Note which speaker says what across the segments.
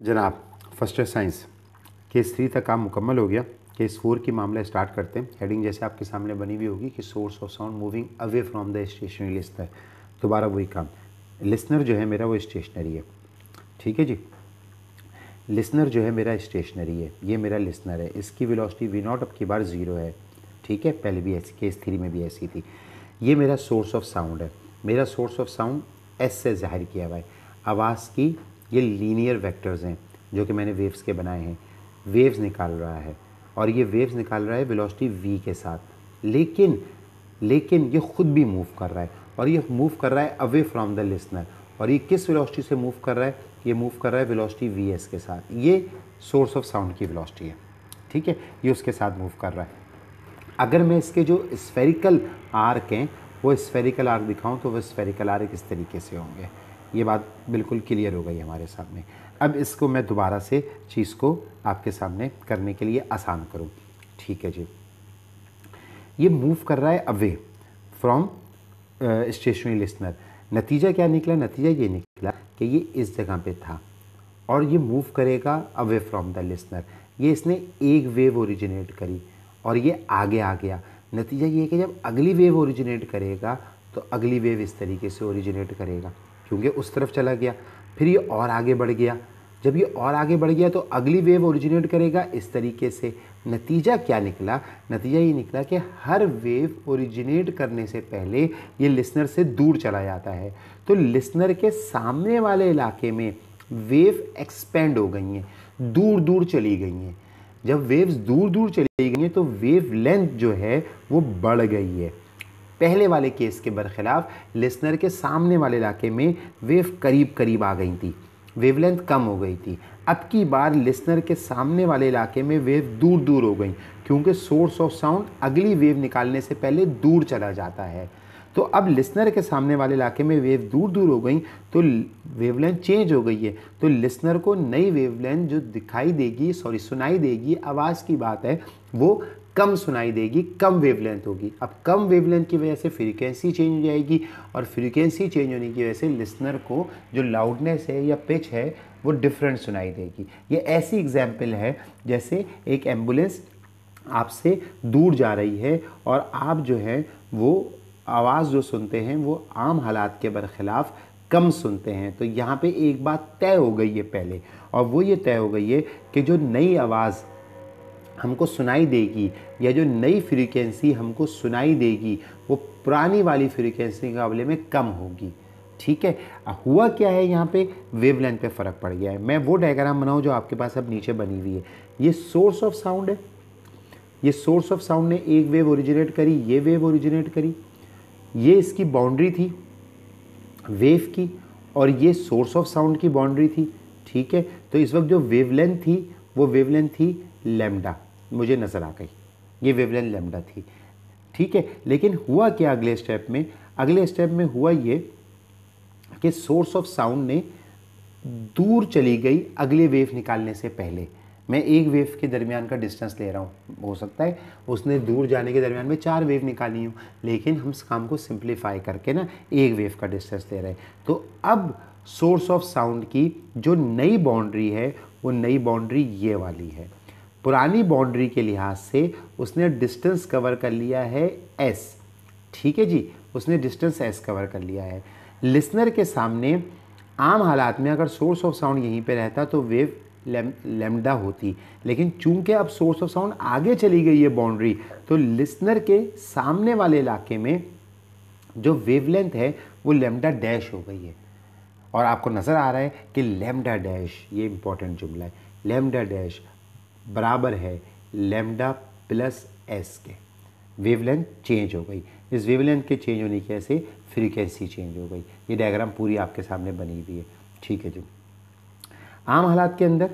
Speaker 1: जनाब first year science case three तक काम मुकम्मल हो गया। केस फोर की मामला स्टार्ट करते हैं। हेडिंग जैसे आपके सामने बनी हुई होगी कि source of sound moving away from the stationary listener दोबारा वही काम। लिसनर जो है मेरा वो स्टेशनरी है। ठीक है जी? लिसनर जो है मेरा स्टेशनरी है। ये मेरा लिसनर है। इसकी वेलोसिटी वी नॉट अब की बार ज़ीरो है। ठीक है? पहले भी ऐसी केस थ्री में भी ऐसी थी। ये मेरा सोर्स ऑफ़ साउंड है। मेरा सोर्स ऑफ़ साउंड एस से ज़ाहिर किया हुआ है। आवाज़ की ये लीनियर वेक्टर्स हैं, जो कि मैंने वेव्स के बनाए हैं। वेव्स निकाल रहा है और ये वेव्स निकाल रहा है वेलोसिटी वी के साथ। लेकिन लेकिन ये खुद भी मूव कर रहा है और ये मूव कर रहा है अवे फ्रॉम द लिसनर और ये किस वेलोसिटी से मूव कर रहा है? ये मूव कर रहा है वेलोसिटी वी एस के साथ। ये सोर्स ऑफ़ साउंड की वेलोसिटी है। ठीक है? ये उसके साथ मूव कर रहा है। अगर मैं इसके जो स्फेरिकल आर्क हैं, वो स्फेरिकल आर्क दिखाऊँ तो वो स्फेरिकल आर्क इस तरीके से होंगे। ये बात बिल्कुल क्लियर हो गई हमारे सामने। अब इसको मैं दोबारा से चीज़ को आपके सामने करने के लिए आसान करूँ। ठीक है जी। ये मूव कर रहा है अवे फ्रॉम स्टेशनरी लिस्नर नतीजा क्या निकला? नतीजा ये निकला कि ये इस जगह पे था और ये मूव करेगा अवे फ्रॉम द लिसनर ये इसने एक वेव ओरिजिनेट करी और ये आगे आ गया। नतीजा ये है कि जब अगली वेव ओरिजिनेट करेगा तो अगली वेव इस तरीके से ओरिजिनेट करेगा। क्योंकि उस तरफ़ चला गया। फिर ये और आगे बढ़ गया। जब ये और आगे बढ़ गया तो अगली वेव ओरिजिनेट करेगा। इस तरीके से नतीजा क्या निकला? नतीजा ये निकला कि हर वेव ओरिजिनेट करने से पहले ये लिसनर से दूर चला जाता है। तो लिसनर के सामने वाले इलाके में वेव एक्सपेंड हो गई हैं। दूर दूर चली गई हैं। जब वेव्स दूर दूर चली गई हैं तो वेव लेंथ जो है वो बढ़ गई है। पहले वाले केस के बरखिलाफ लिसनर के सामने वाले इलाके में वेव करीब करीब आ गई थी। वेवलेंथ कम हो गई थी। अब की बार लिसनर के सामने वाले इलाके में वेव दूर दूर हो गई, क्योंकि सोर्स ऑफ़ साउंड अगली वेव निकालने से पहले दूर चला जाता है। तो अब लिसनर के सामने वाले इलाके में वेव दूर दूर हो गई तो वेवलेंथ चेंज हो गई है। तो लिसनर को नई वेवलेंथ जो दिखाई देगी, सॉरी सुनाई देगी, आवाज़ की बात है, वो कम सुनाई देगी, कम वेवलेंथ होगी। अब कम वेवलेंथ की वजह से फ्रीक्वेंसी चेंज हो जाएगी और फ्रीक्वेंसी चेंज होने की वजह से लिसनर को जो लाउडनेस है या पिच है, वो डिफरेंट सुनाई देगी। ये ऐसी एग्ज़ाम्पल है, जैसे एक एंबुलेंस आपसे दूर जा रही है और आप जो है, वो आवाज़ जो सुनते हैं, वो आम हालात के बरखिलाफ़ कम सुनते हैं। तो यहाँ पे एक बात तय हो गई है पहले, और वो ये तय हो गई है कि जो नई आवाज़ हमको सुनाई देगी, या जो नई फ्रीक्वेंसी हमको सुनाई देगी, वो पुरानी वाली फ्रीक्वेंसी के मुकाबले में कम होगी। ठीक है? हुआ क्या है यहाँ पे? वेवलेंथ पे फ़र्क पड़ गया है। मैं वो डायग्राम बनाऊँ जो आपके पास अब नीचे बनी हुई है। ये सोर्स ऑफ़ साउंड है। ये सोर्स ऑफ़ साउंड ने एक वेव ओरिजिनेट करी, ये वेव ओरिजिनेट करी। ये इसकी बाउंड्री थी वेव की, और ये सोर्स ऑफ़ साउंड की बाउंड्री थी। ठीक है? तो इस वक्त जो वेवलेंथ थी, वो वेवलेंथ थी लेमडा मुझे नज़र आ गई। ये वेवलेंथ लेमडा थी। ठीक है, लेकिन हुआ क्या अगले स्टेप में? अगले स्टेप में हुआ ये कि सोर्स ऑफ़ साउंड ने दूर चली गई अगले वेव निकालने से पहले। मैं एक वेव के दरमियान का डिस्टेंस ले रहा हूँ, हो सकता है उसने दूर जाने के दरमियान में चार वेव निकाली हूँ, लेकिन हम इस काम को सिंप्लीफाई करके ना एक वेव का डिस्टेंस ले रहे हैं। तो अब सोर्स ऑफ़ साउंड की जो नई बाउंड्री है, वो नई बाउंड्री ये वाली है। पुरानी बाउंड्री के लिहाज से उसने डिस्टेंस कवर कर लिया है एस ठीक है जी? उसने डिस्टेंस एस कवर कर लिया है। लिसनर के सामने आम हालात में अगर सोर्स ऑफ़ साउंड यहीं पे रहता तो वेव लेमडा होती। लेकिन चूँकि अब सोर्स ऑफ़ साउंड आगे चली गई है बाउंड्री तो लिसनर के सामने वाले इलाके में जो वेवलेंथ है, वो लेमडा डैश हो गई है। और आपको नज़र आ रहा है कि लेमडा डैश, ये इंपॉर्टेंट जुमला है। लेमडा डैश बराबर है लेमडा प्लस एस के। वेवलेंथ चेंज हो गई। इस वेवलेंथ के चेंज होने की वजह से फ्रीक्वेंसी चेंज हो गई। ये डायग्राम पूरी आपके सामने बनी हुई है। ठीक है जी। आम हालात के अंदर,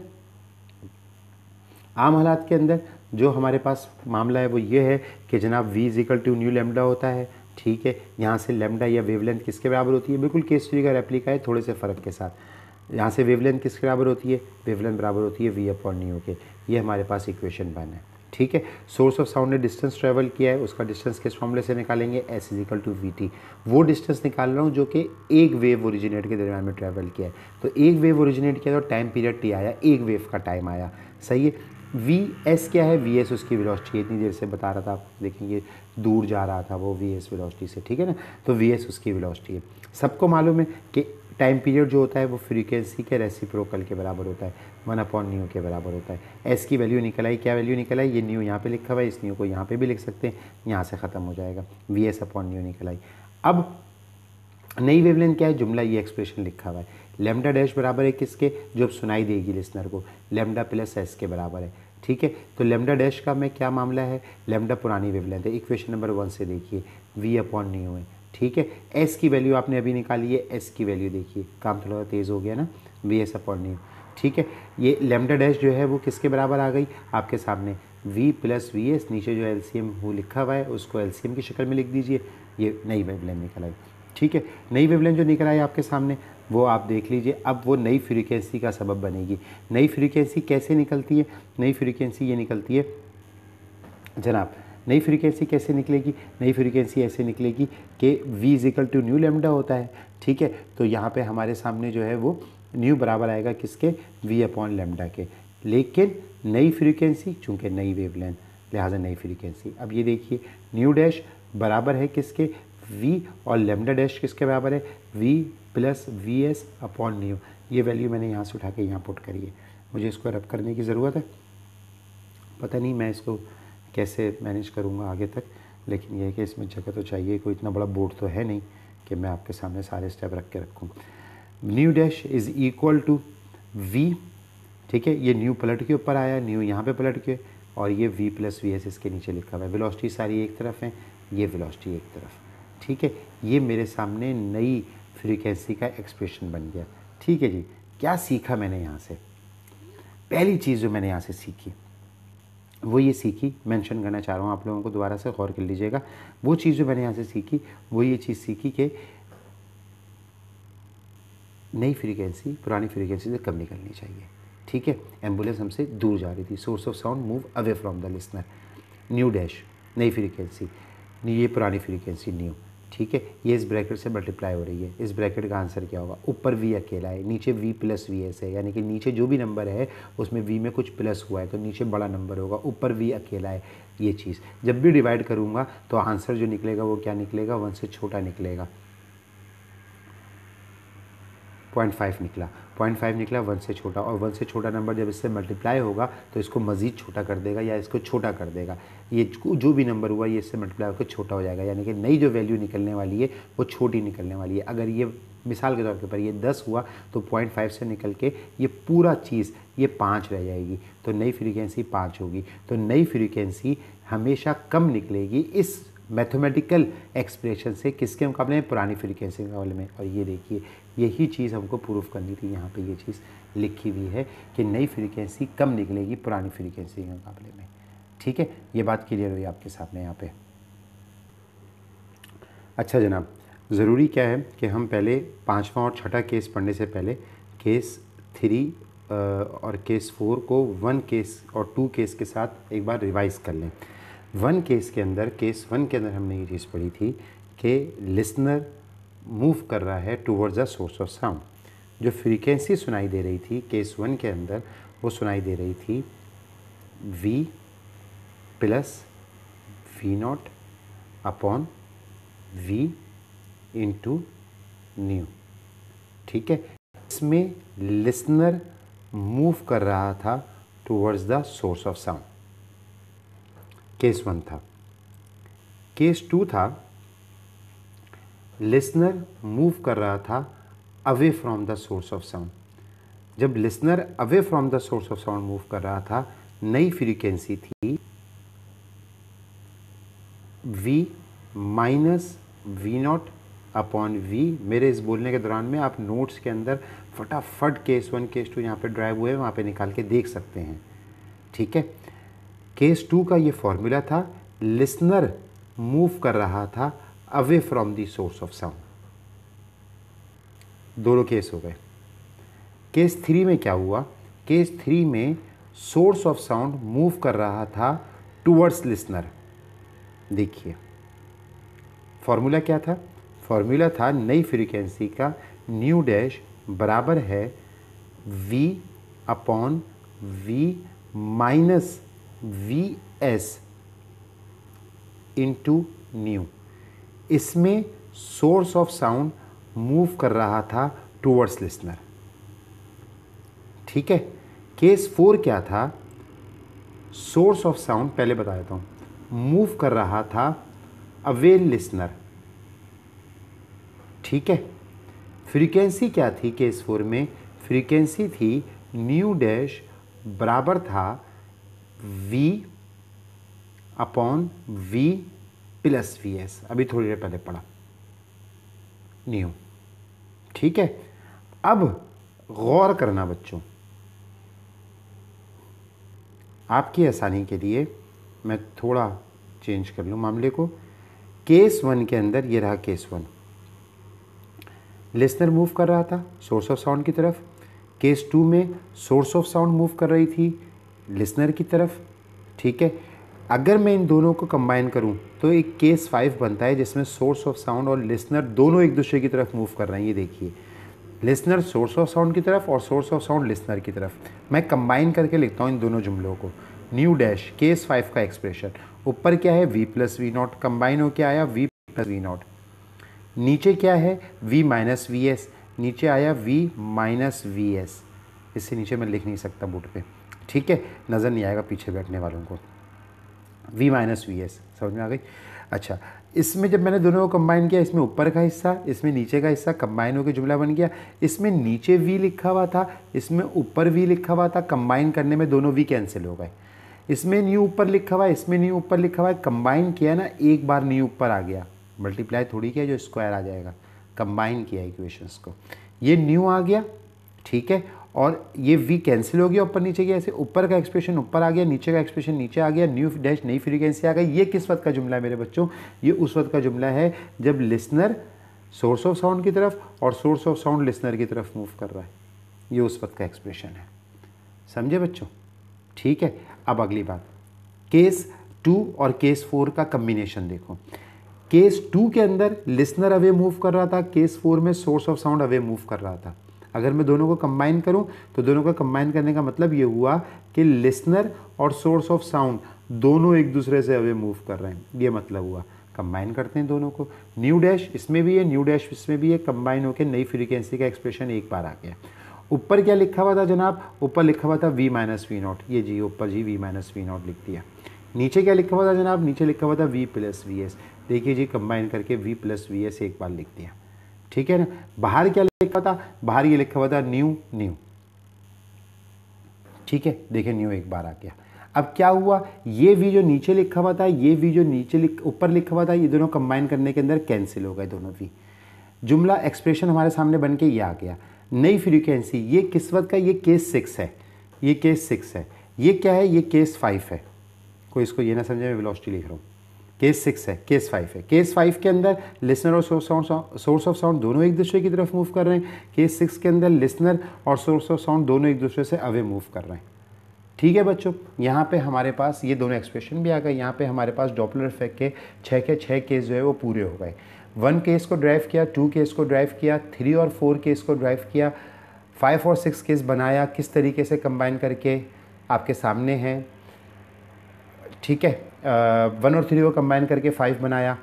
Speaker 1: आम हालात के अंदर जो हमारे पास मामला है वो ये है कि जनाब V is equal to nu lambda होता है। ठीक है। यहाँ से लेमडा या वेवलेंथ किसके बराबर होती है? बिल्कुल केस थ्री का रेप्लिका है, थोड़े से फ़र्क के साथ। यहाँ से वेवलेंथ किसके बराबर होती है? वेवलेंथ बराबर होती है वी अपॉन न्यू के। ये हमारे पास इक्वेशन बन है। ठीक है? सोर्स ऑफ़ साउंड ने डिस्टेंस ट्रेवल किया है, उसका डिस्टेंस किस फॉर्मूले से निकालेंगे? S is equal to V T वो डिस्टेंस निकाल रहा हूँ जो कि एक वेव ओरिजिनेट के दरमियान में ट्रैवल किया है। तो एक वेव ओरिजिनेट किया तो टाइम पीरियड टी आया, एक वेव का टाइम आया। सही है? वी एस क्या है? वी एस उसकी वेलोसिटी इतनी देर से बता रहा था आप। देखेंगे दूर जा रहा था वो वी एस वेलोसिटी से, ठीक है ना? तो वी एस उसकी वेलोसिटी है। सबको मालूम है कि टाइम पीरियड जो होता है वो फ्रीक्वेंसी के रेसिप्रोकल के बराबर होता है। वन अपॉन न्यू के बराबर होता है। एस की वैल्यू निकल आई, क्या वैल्यू निकल आई? ये न्यू यहाँ पे लिखा हुआ है, इस न्यू को यहाँ पे भी लिख सकते हैं। यहाँ से ख़त्म हो जाएगा। वी एस अपॉन न्यू निकल आई। अब नई वेवलेंथ क्या है? जुमला ये एक्सप्रेशन लिखा हुआ है। लेमडा डैश बराबर है किसके? जो अब सुनाई देगी लिसनर को। लेमडा प्लस एस के बराबर है। ठीक है? तो लेमडा डैश का में क्या मामला है? लेमडा पुरानी वेवलेंथ है। इक्वेशन नंबर वन से देखिए। वी अपॉन न्यू है। ठीक है? एस की वैल्यू आपने अभी निकाली है एस की वैल्यू देखिए। काम थोड़ा तेज़ हो गया ना? वी एस अपॉन न्यू ठीक है? ये लेमडा डैश जो है, वो किसके बराबर आ गई? आपके सामने। V प्लस वी एस नीचे जो एल सी एम वो लिखा हुआ है, उसको एल सी एम की शक्ल में लिख दीजिए। ये नई वेवलेंथ निकल आई। ठीक है? नई वेवलेंथ जो निकल आई आपके सामने, वो आप देख लीजिए। अब वो नई फ्रीक्वेंसी का सबब बनेगी। नई फ्रीक्वेंसी कैसे निकलती है? नई फ्रीक्वेंसी ये निकलती है। जनाब नई फ्रीक्वेंसी कैसे निकलेगी? नई फ्रीक्वेंसी ऐसे निकलेगी कि v is equal to nu lambda होता है, ठीक है? तो यहाँ पे हमारे सामने जो है वो न्यू बराबर आएगा किसके? V अपॉन लेमडा के। लेकिन नई फ्रीक्वेंसी चूँकि नई वेवलेंथ लिहाजा नई फ्रीक्वेंसी अब ये देखिए न्यू डैश बराबर है किसके? V और लेमडा डैश किसके बराबर है? V plus V S upon nu ये वैल्यू मैंने यहाँ से उठा के यहाँ पुट करी है। मुझे इसको रब करने की ज़रूरत है। पता नहीं, मैं इसको कैसे मैनेज करूँगा आगे तक? लेकिन यह है कि इसमें जगह तो चाहिए, कोई इतना बड़ा बोर्ड तो है नहीं कि मैं आपके सामने सारे स्टेप रख के रखूँ। Nu dash is equal to V ठीक है? ये न्यू पलट के ऊपर आया न्यू यहाँ पे पलट के और ये वी प्लस वी एस इसके नीचे लिखा हुआ है। वेलोसिटी सारी एक तरफ़ है, ये वेलोसिटी एक तरफ़। ठीक है? ये मेरे सामने नई फ्रीक्वेंसी का एक्सप्रेशन बन गया। ठीक है जी? क्या सीखा मैंने यहाँ से? पहली चीज़ जो मैंने यहाँ से सीखी वो ये सीखी, मेंशन करना चाह रहा हूँ आप लोगों को दोबारा से, गौर कर लीजिएगा। वो चीज़ जो मैंने यहाँ से सीखी, वो ये चीज़ सीखी कि नई फ्रीक्वेंसी पुरानी फ्रीक्वेंसी से कम निकलनी चाहिए। ठीक है? एंबुलेंस हमसे दूर जा रही थी। Source of sound move away from the listener nu dash नई फ्रीक्वेंसी ये पुरानी फ्रीक्वेंसी न्यू ठीक है? ये इस ब्रैकेट से मल्टीप्लाई हो रही है। इस ब्रैकेट का आंसर क्या होगा? ऊपर वी अकेला है, नीचे वी प्लस वी एस है, यानी कि नीचे जो भी नंबर है, उसमें वी में कुछ प्लस हुआ है तो नीचे बड़ा नंबर होगा, ऊपर वी अकेला है, ये चीज़। जब भी डिवाइड करूँगा तो आंसर जो निकलेगा, वो क्या निकलेगा? वन से छोटा निकलेगा। पॉइंट फाइव निकला। पॉइंट फाइव निकला, वन से छोटा, और वन से छोटा नंबर जब इससे मल्टीप्लाई होगा तो इसको मज़ीद छोटा कर देगा या इसको छोटा कर देगा। ये जो भी नंबर हुआ, ये इससे मल्टीप्लाई होकर छोटा हो जाएगा। यानी कि नई जो वैल्यू निकलने वाली है, वो छोटी निकलने वाली है। अगर ये, मिसाल के तौर पर ये दस हुआ तो पॉइंट फाइव से निकल के ये पूरा चीज़, ये पाँच रह जाएगी। तो नई फ्रीक्वेंसी पाँच होगी। तो नई फ्रीक्वेंसी हमेशा कम निकलेगी इस मैथमेटिकल एक्सप्रेशन से किसके मुकाबले में? पुरानी फ्रीक्वेंसी के मुकाबले में। और ये देखिए यही चीज़ हमको प्रूफ करनी थी, यहाँ पे ये चीज़ लिखी हुई है कि नई फ्रीक्वेंसी कम निकलेगी पुरानी फ्रीक्वेंसी के मुकाबले में। ठीक है? ये बात क्लियर हुई आपके सामने यहाँ पे। अच्छा जनाब, ज़रूरी क्या है कि हम पहले पाँचवा और छठा केस पढ़ने से पहले केस थ्री और केस फोर को वन केस और टू केस के साथ एक बार रिवाइज़ कर लें। वन केस के अंदर केस वन के अंदर हमने ये चीज़ पढ़ी थी कि लिसनर मूव कर रहा है towards the source of sound जो फ्रीक्वेंसी सुनाई दे रही थी केस वन के अंदर, वो सुनाई दे रही थी V plus V not upon V into nu ठीक है? इसमें लिसनर मूव कर रहा था towards the source of sound case one था। केस टू था। लिसनर मूव कर रहा था away from the source of sound. जब listener away from the source of sound move कर रहा था, नई फ्रीक्वेंसी थी V minus V not upon V मेरे इस बोलने के दौरान में आप नोट्स के अंदर फटाफट केस वन केस टू यहाँ पे ड्राइव हुए वहाँ पे निकाल के देख सकते हैं। ठीक है? केस टू का ये फॉर्मूला था। लिसनर मूव कर रहा था away from the source of sound दोनों केस हो गए। केस थ्री में क्या हुआ? केस थ्री में सोर्स ऑफ़ साउंड मूव कर रहा था टूवर्ड्स लिसनर देखिए फॉर्मूला क्या था? फॉर्मूला था नई फ्रीक्वेंसी का न्यू डैश बराबर है v upon v minus V S into nu इसमें सोर्स ऑफ़ साउंड मूव कर रहा था टूवर्ड्स लिसनर ठीक है? केस फोर क्या था? सोर्स ऑफ़ साउंड पहले बता देता हूँ मूव कर रहा था अवे लिसनर ठीक है? फ्रीक्वेंसी क्या थी केस फोर में? फ्रीक्वेंसी थी न्यू डैश बराबर था V upon V plus V S अभी थोड़ी देर पहले पढ़ा। न्यू ठीक है? अब गौर करना बच्चों। आपकी आसानी के लिए मैं थोड़ा चेंज कर लूँ मामले को। केस वन के अंदर ये रहा केस वन लिसनर मूव कर रहा था सोर्स ऑफ़ साउंड की तरफ़। केस टू में सोर्स ऑफ़ साउंड मूव कर रही थी लिसनर की तरफ़। ठीक है? अगर मैं इन दोनों को कंबाइन करूँ तो एक केस फाइव बनता है जिसमें सोर्स ऑफ़ साउंड और लिसनर दोनों एक दूसरे की तरफ़ मूव कर रहे हैं, ये देखिए। लिसनर सोर्स ऑफ़ साउंड की तरफ़ और सोर्स ऑफ़ साउंड लिसनर की तरफ़। मैं कंबाइन करके लिखता हूँ इन दोनों जुमलों को। न्यू डैश केस फाइव का एक्सप्रेशन ऊपर क्या है? वी प्लस वी नॉट हो क्या आया वी प्लस वी नॉट नीचे क्या है? वी माइनस वी एस नीचे आया वी माइनस वी एस इससे नीचे मैं लिख नहीं सकता बुट पे। ठीक है? नज़र नहीं आएगा पीछे बैठने वालों को। वी माइनस वी एस समझ में आ गई? अच्छा इसमें जब मैंने दोनों को कंबाइन किया, इसमें ऊपर का हिस्सा, इसमें नीचे का हिस्सा कंबाइन होकर जुमला बन गया। इसमें नीचे वी लिखा हुआ था, इसमें ऊपर वी लिखा हुआ था कंबाइन करने में दोनों वी कैंसिल हो गए। इसमें न्यू ऊपर लिखा हुआ है, इसमें न्यू ऊपर लिखा हुआ है कंबाइन किया ना, एक बार न्यू ऊपर आ गया। मल्टीप्लाई थोड़ी किया जो स्क्वायर आ जाएगा। कंबाइन किया इक्वेशंस को। ये न्यू आ गया, ठीक है? और ये वी कैंसिल हो गया ऊपर नीचे गया, ऐसे ऊपर का एक्सप्रेशन ऊपर आ गया, नीचे का एक्सप्रेशन नीचे आ गया न्यू डैश नई फ्रीक्वेंसी आ गई। ये किस वक्त का जुमला है मेरे बच्चों? ये उस वक्त का जुमला है जब लिसनर सोर्स ऑफ़ साउंड की तरफ़ और सोर्स ऑफ़ साउंड लिसनर की तरफ़ मूव कर रहा है। ये उस वक्त का एक्सप्रेशन है। समझे बच्चों? ठीक है, अब अगली बात। केस टू और केस फोर का कम्बिनेशन देखो। केस टू के अंदर लिसनर अवे मूव कर रहा था केस फोर में source of sound away move कर रहा था। अगर मैं दोनों को कंबाइन करूँ तो दोनों का कंबाइन करने का मतलब ये हुआ कि लिसनर और सोर्स ऑफ़ साउंड दोनों एक दूसरे से अवे मूव कर रहे हैं। ये मतलब हुआ। कंबाइन करते हैं दोनों को। न्यू डैश इसमें भी है न्यू डैश इसमें भी है। कंबाइन होकर नई फ्रीक्वेंसी का एक्सप्रेशन एक बार आ गया। ऊपर क्या लिखा हुआ था जनाब? ऊपर लिखा हुआ था वी माइनस वी नॉट ये जी, ऊपर जी वी माइनस वी नॉट लिख दिया। नीचे क्या लिखा हुआ था जनाब? नीचे लिखा हुआ था वी प्लस वी एस देखिए जी कंबाइन करके वी प्लस वी एस एक बार लिख दिया। ठीक है ना? बाहर क्या लिखा था? बाहर ये लिखा हुआ था न्यू न्यू ठीक है? देखिए न्यू एक बार आ गया। अब क्या हुआ? ये वी जो नीचे लिखा हुआ था, ये वी जो नीचे ऊपर लिख लिखा हुआ था, ये दोनों कंबाइन करने के अंदर कैंसिल हो गए दोनों वी जुमला एक्सप्रेशन हमारे सामने बन के ये आ गया। नई फ्रीक्वेंसी ये किस्मत का ये केस सिक्स है। ये केस सिक्स है। ये क्या है? ये केस फाइव है। कोई इसको ये ना समझे, मैं वेलोसिटी लिख रहा हूँ। केस सिक्स है केस फाइव है। केस फाइव के अंदर लिसनर और source sound source of sound दोनों एक दूसरे की तरफ़ मूव कर रहे हैं। केस सिक्स के अंदर लिसनर और सोर्स ऑफ़ साउंड दोनों एक दूसरे से अवे मूव कर रहे हैं। ठीक है बच्चों, यहाँ पे हमारे पास ये दोनों एक्सप्रेशन भी आ गए। यहाँ पे हमारे पास डॉपलर इफ़ेक्ट के छः के छः केस जो है वो पूरे हो गए। वन केस को ड्राइव किया टू केस को ड्राइव किया थ्री और फोर केस को ड्राइव किया फाइव और सिक्स केस बनाया, किस तरीके से कंबाइन करके आपके सामने हैं। ठीक है वन और थ्री को कंबाइन करके फाइव बनाया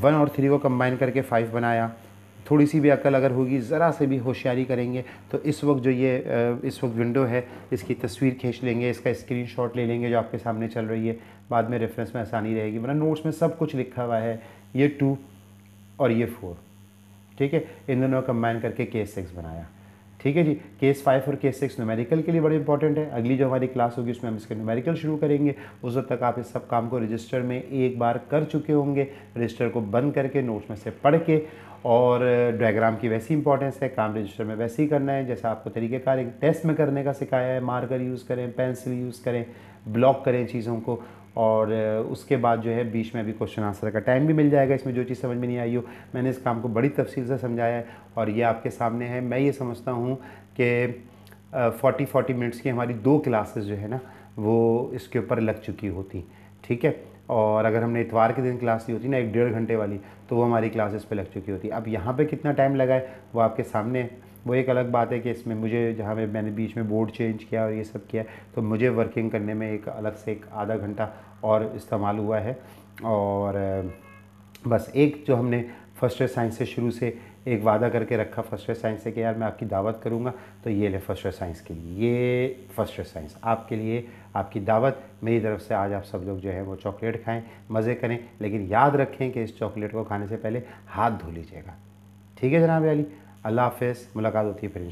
Speaker 1: वन और थ्री को कंबाइन करके फाइव बनाया। थोड़ी सी भी अकल अगर होगी, ज़रा से भी होशियारी करेंगे तो इस वक्त जो ये इस वक्त विंडो है, इसकी तस्वीर खींच लेंगे, इसका स्क्रीनशॉट ले लेंगे जो आपके सामने चल रही है। बाद में रेफरेंस में आसानी रहेगी, वरना नोट्स में सब कुछ लिखा हुआ है, ये टू और ये फोर ठीक है? इन दोनों कंबाइन करके के सिक्स बनाया। ठीक है जी? केस फाइव और केस सिक्स न्यूमेरिकल के लिए बड़े इंपॉर्टेंट है। अगली जो हमारी क्लास होगी, उसमें हम इसके न्यूमेरिकल शुरू करेंगे। उस वक्त तक आप इस सब काम को रजिस्टर में एक बार कर चुके होंगे। रजिस्टर को बंद करके नोट्स में से पढ़ के और डायग्राम की वैसी इंपॉर्टेंस है, काम रजिस्टर में वैसे ही करना है, जैसा आपको तरीक़ेकार एक टेस्ट में करने का सिखाया है मार्कर यूज़ करें पेंसिल यूज़ करें ब्लॉक करें चीज़ों को और उसके बाद जो है बीच में अभी क्वेश्चन आंसर का टाइम भी मिल जाएगा, इसमें जो चीज़ समझ में नहीं आई हो, मैंने इस काम को बड़ी तफसील से समझाया है और ये आपके सामने है। मैं ये समझता हूँ कि फोर्टी फोर्टी मिनट्स की हमारी दो क्लासेस जो है ना, वो इसके ऊपर लग चुकी होती, ठीक है? और अगर हमने इतवार के दिन क्लास ली होती ना, एक डेढ़ घंटे वाली तो वो हमारी क्लासेस पे लग चुकी होती। अब यहाँ पे कितना टाइम लगा है, वो आपके सामने वो एक अलग बात है कि इसमें मुझे जहाँ पे मैंने बीच में बोर्ड चेंज किया और ये सब किया तो मुझे वर्किंग करने में एक अलग से एक आधा घंटा और इस्तेमाल हुआ है। और बस एक जो हमने फ़र्स्ट ईयर साइंस से शुरू से एक वादा करके रखा फ़र्स्ट ईयर साइंस से कि यार मैं आपकी दावत करूँगा तो ये ले फ़र्स्ट ईयर साइंस के लिए, ये फ़र्स्ट ईयर साइंस आपके लिए आपकी दावत। मेरी तरफ़ से आज आप सब लोग जो है वो चॉकलेट खाएँ, मज़े करें, लेकिन याद रखें कि इस चॉकलेट को खाने से पहले हाथ धो लीजिएगा। ठीक है जनाब अली? अल्लाह हाफ़ मुलाकात होती है फिर इन